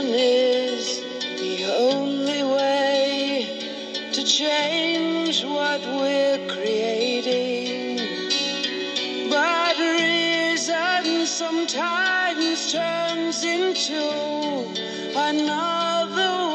reason is the only way to change what we're creating. But reason sometimes turns into another